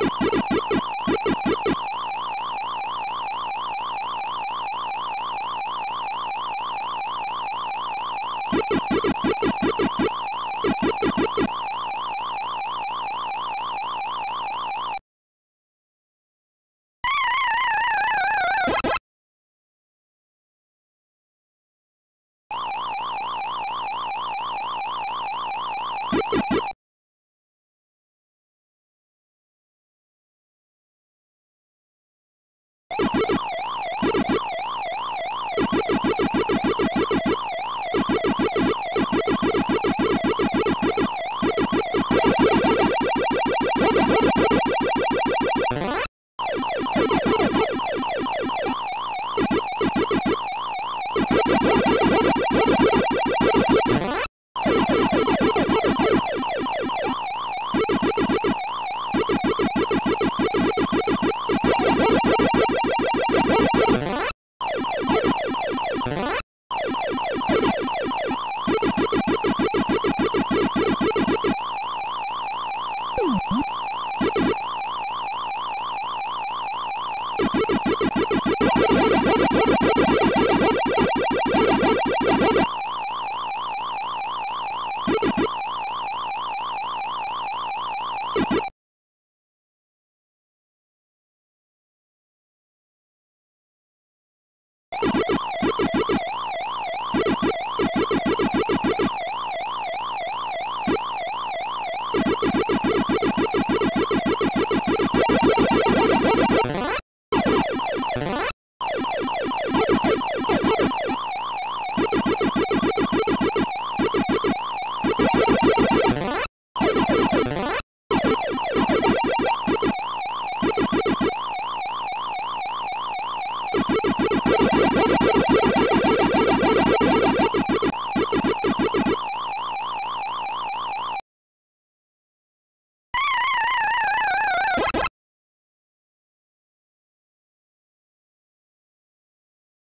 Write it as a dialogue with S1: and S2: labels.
S1: you you